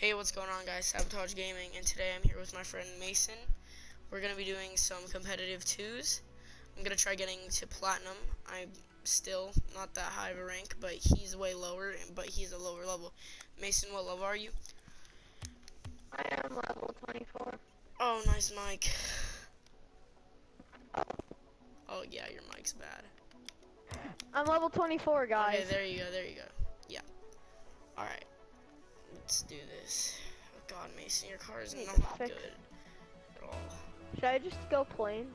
Hey, what's going on guys? Sabotage Gaming, and today I'm here with my friend Mason. We're going to be doing some competitive twos. I'm going to try getting to Platinum. I'm still not that high of a rank, but he's way lower, but he's a lower level. Mason, what level are you? I am level 24. Oh, nice mic. Oh yeah, your mic's bad. I'm level 24, guys. Okay, there you go, there you go. Let's do this. Oh god, Mason, your car is not good at all. Should I just go plain?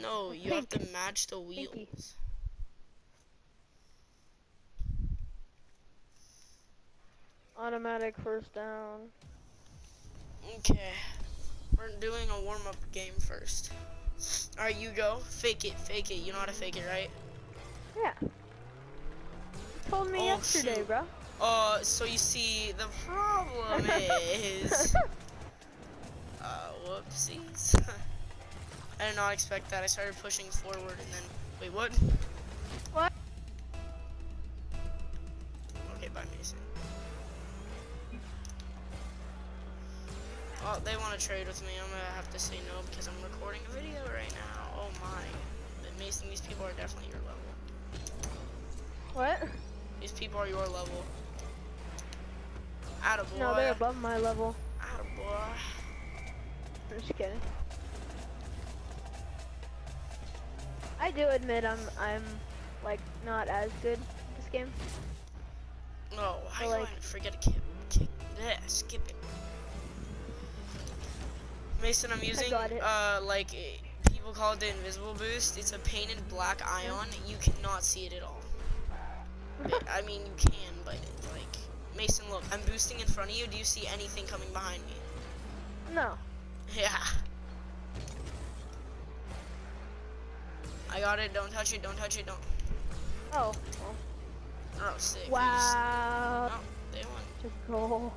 No, you have to match the Pinky. wheels. Automatic first down. Okay. We're doing a warm up game first. Alright, you go. Fake it, fake it. You know how to fake it, right? Yeah. You told me Oh, yesterday, shoot. bro. Uh, so you see, the problem is. Uh, whoopsies. I did not expect that. I started pushing forward and then. Wait, what? What? Okay, bye, Mason. Oh, they want to trade with me. I'm gonna have to say no because I'm recording a video right now. Oh my. But Mason, these people are definitely your level. What? These people are your level. No, they're above my level. I'm just kidding. I do admit I'm I'm like not as good at this game. No, I like- like, forget to kick, kick yeah, skip it. Mason, I'm using uh like eh, people call it the invisible boost. It's a painted black ion. You cannot see it at all. I mean, you can, but like Mason, look, I'm boosting in front of you. Do you see anything coming behind me? No. Yeah. I got it. Don't touch it. Don't touch it. Don't. Oh. Oh, sick. Wow. s- Oh, they won. Just goal.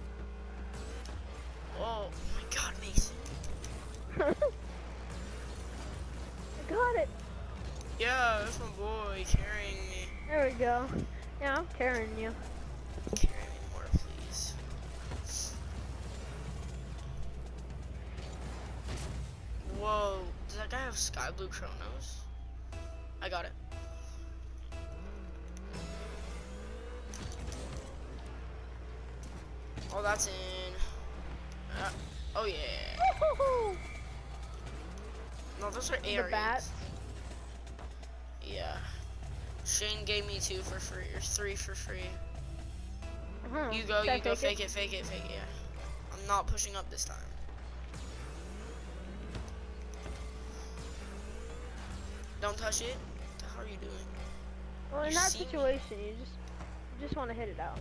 Oh my God, Mason. I got it. Yeah, that's my boy carrying me. There we go. Yeah, I'm carrying you. That's in. Uh, oh yeah. No, those are The bat. Yeah. Shane gave me two for free, or three for free. Uh-huh. You go, I you go, fake it, fake it, fake it, yeah. I'm not pushing up this time. Don't touch it. What the hell are you doing? Well, in You that see me? situation, you just you just want to hit it out.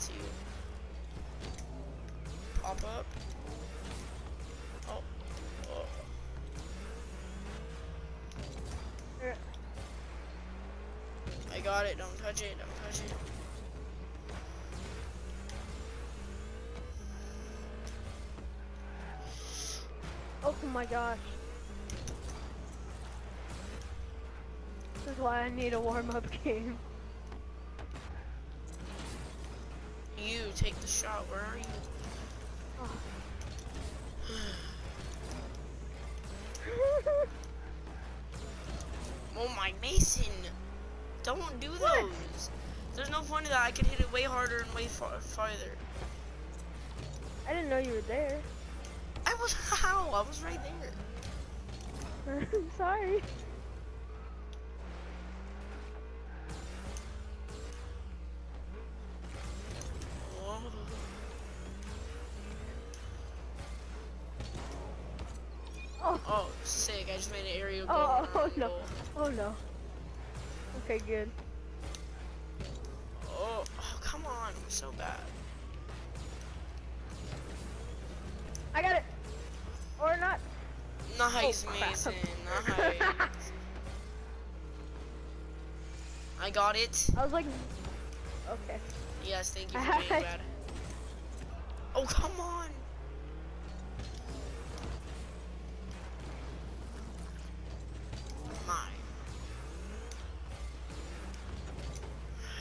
Oh, you. Pop up. Oh. oh. I got it. Don't touch it. Don't touch it. Oh my gosh. This is why I need a warm-up game. You take the shot. Where are you? Oh my Mason! Don't do What? those. There's no point in that. I could hit it way harder and way far farther. I didn't know you were there. I was how? I was right there. I'm sorry. Oh. Oh, Oh, sick! I just made an aerial oh, oh no. Oh no. Okay, good. Oh, oh, come on! I'm so bad. I got it. Or not. Nice, Oh. Mason. Nice. I got it. I was like, okay. Yes, thank you for being bad. Oh, come on! My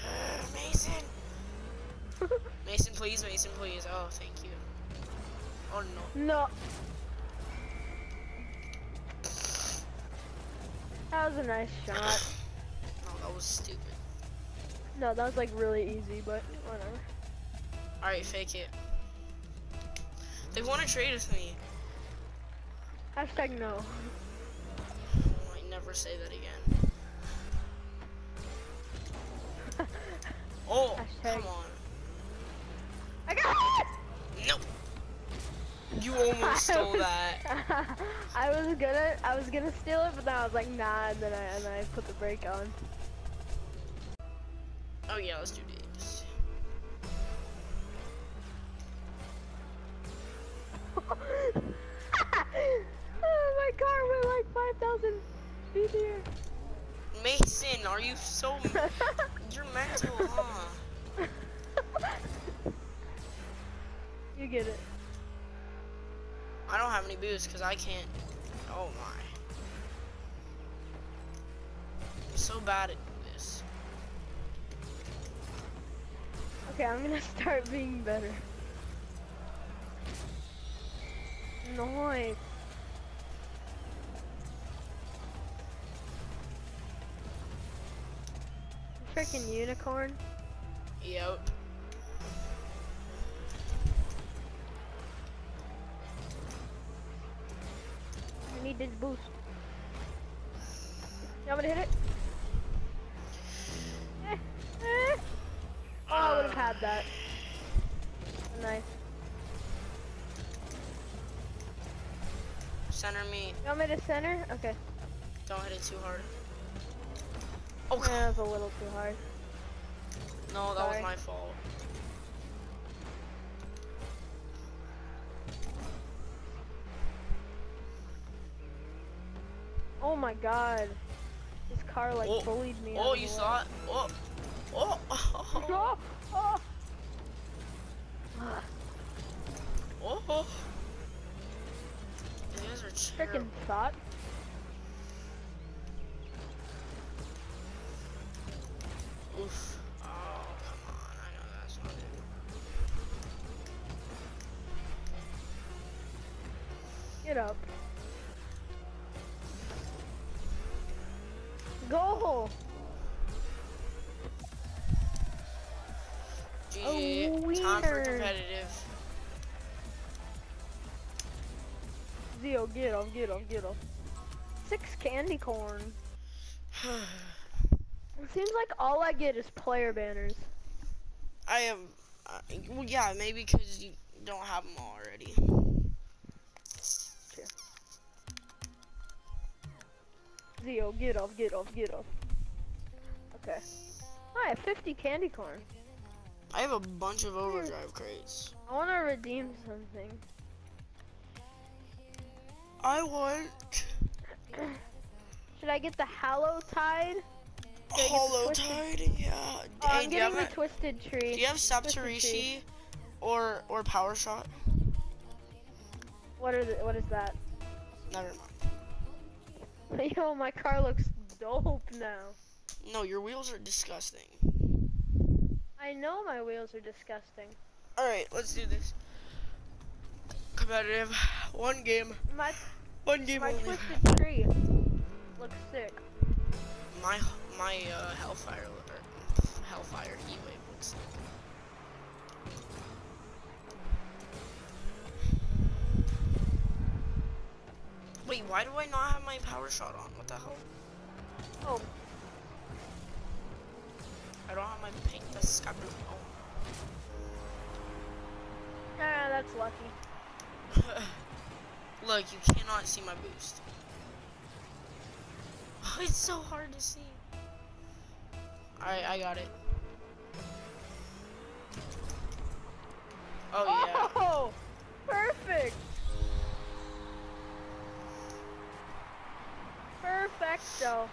Mason! Mason, please, Mason, please. Oh, thank you. Oh, no. No. That was a nice shot. no, that was stupid. No, that was like really easy, but whatever. Alright, fake it. They want to trade with me. Hashtag no. I might never say that again. Oh, Hashtag. come on. I got it! Nope. You almost stole that. I was gonna, I was gonna steal it, but then I was like, nah, and then I, and I put the brake on. Oh yeah, let's do these. oh, my car went like 5,000 feet here. Mason, are you so? You're mental, huh? you get it. I don't have any boosts because I can't. Oh my. I'm so bad at this. Okay, I'm gonna start being better. Nice. Freaking unicorn. Yep. I need this boost. You want me to hit it? Had that. Nice. Center me. You want me to center? Okay. Don't hit it too hard. Oh, God. that was a little too hard. no, that was my fault. Oh my god. This car like Oh, bullied me. Oh, you saw it? Oh, oh. Oh, oh. oh. Ah, oh, oh. You guys are Freaking terrible. Oof. Oh, come on. I know that's not it. Get up. Goal! GG. Time for competitive. Zio, get off, get off, get off. Six candy corn. It seems like all I get is player banners. I have. Uh, well, yeah, maybe because you don't have them already. Zio, get off, get off, get off. Okay. I have 50 candy corn. I have a bunch of overdrive crates. I want to redeem something. I want Should I get the Hallow Tide? Hollow Tide. Yeah. Oh, hey, I'm getting the a, Twisted Tree. do you have Tree. or or Power Shot? What are the, what is that? Never mind. Yo, my car looks dope now. No, your wheels are disgusting. I know my wheels are disgusting. All right, let's do this. Competitive. One game. My One game my only. Twisted Tree looks sick. My my uh, Hellfire or Hellfire E-Wave looks sick. Wait, why do I not have my power shot on? What the hell? Oh, I don't have my paint. That's Scott Blue. ah, that's lucky. Look, you cannot see my boost. it's so hard to see. Alright, I got it. Oh yeah. Oh, perfect. Perfecto.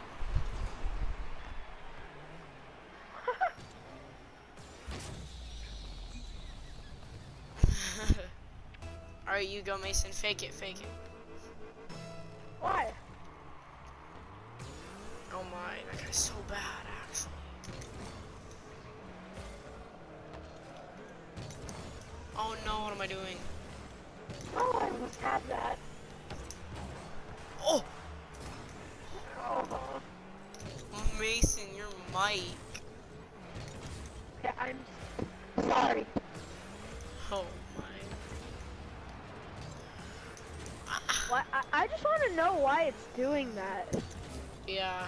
You go, Mason. Fake it, fake it. Why? Oh my, that guy's so bad, actually. Oh no, what am I doing? Oh, I almost had that. Oh! oh. Mason, your mic. Okay, I'm sorry. Oh I, just want to know why it's doing that. Yeah.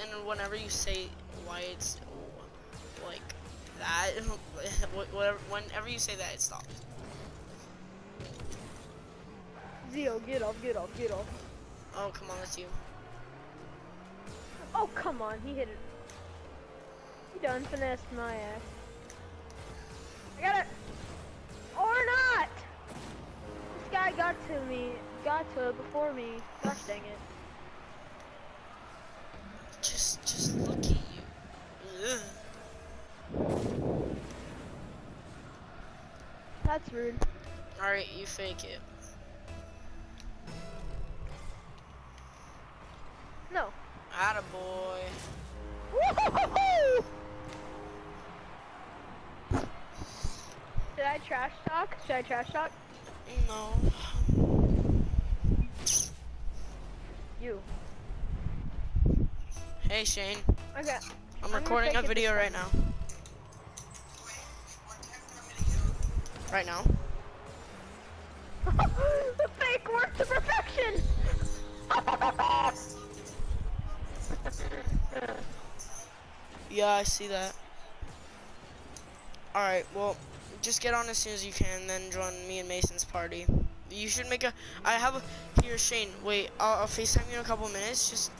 And whenever you say why it's like that, whatever, whenever you say that, it stops. Zio, get off, get off, get off. Oh, come on, that's you. Oh, come on, he hit it. He done finessed my ass. I got it. Or not! This guy got to me, got to before me. Gosh dang it. Just, just look at you. Ugh. That's rude. Alright, you fake it. No. Attaboy. Woo-hoo-hoo-hoo! Should I trash talk? Should I trash talk? No. You. Hey, Shane. Okay. I'm gonna recording a video right now. Right now. the fake worked to perfection! Yeah, I see that. Alright, well, just get on as soon as you can, then join me and Mason's party. You should make a. I have a. Here, Shane, wait, I'll, I'll FaceTime you in a couple minutes. Just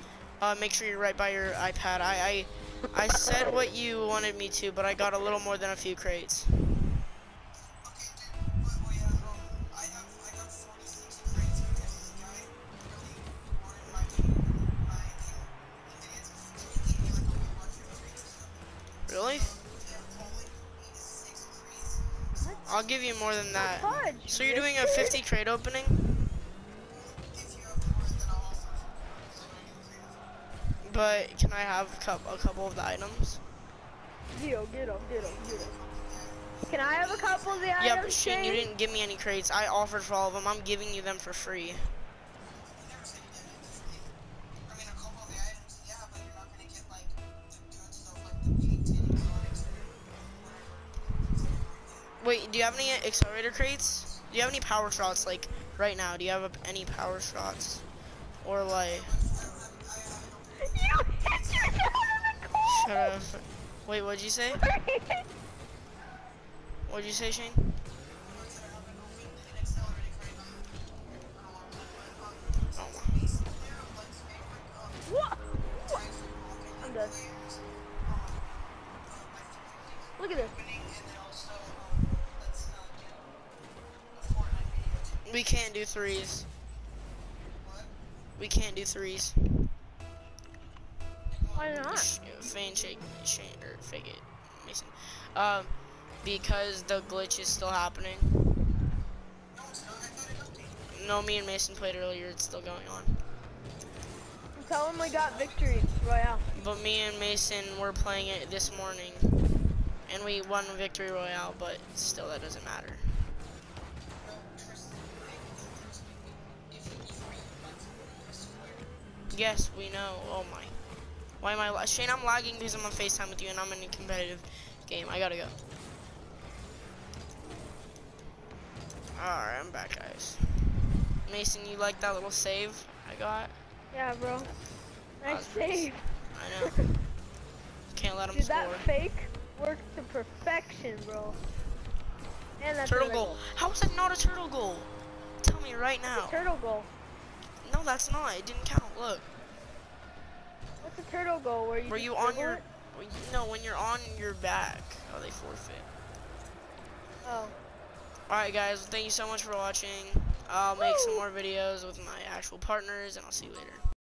uh, make sure you're right by your iPad. I, I, I said what you wanted me to, but I got a little more than a few crates. Give you more than that. So you're doing a 50 crate opening? But can I have a couple, a couple of the items? Get up, get up, get up. Can I have a couple of the items? Yeah, but you didn't give me any crates. I offered for all of them. I'm giving you them for free. Wait, do you have any accelerator crates? Do you have any power shots, like, right now? Do you have any power shots? Or, like, You hit your shut up. Wait, what'd you say? What'd you say, Shane? What? I'm done. Look at this. We can't do threes. We can't do threes. Why not? Sh- Feign shake, or fake it, Mason. Um, because the glitch is still happening. No, me and Mason played earlier. It's still going on. Tell him we got victory royale. But me and Mason were playing it this morning, and we won victory royale. But still, that doesn't matter. Yes, we know. Oh my. Why am I la- Shane? I'm lagging because I'm on FaceTime with you, and I'm in a competitive game. I gotta go. Alright, I'm back, guys. Mason, you like that little save I got? Yeah, bro. Nice save. I know. Can't let him Dude, score. that fake worked to perfection, bro. And that's Turtle goal. How is that not a turtle goal? Tell me right now. Turtle goal. No, that's not. It didn't count. Look. What's a turtle goal? Where you Were you on your? it? No, when you're on your back. Oh, they forfeit. Oh. Alright, guys. Thank you so much for watching. I'll make some more videos with my actual partners, and I'll see you later.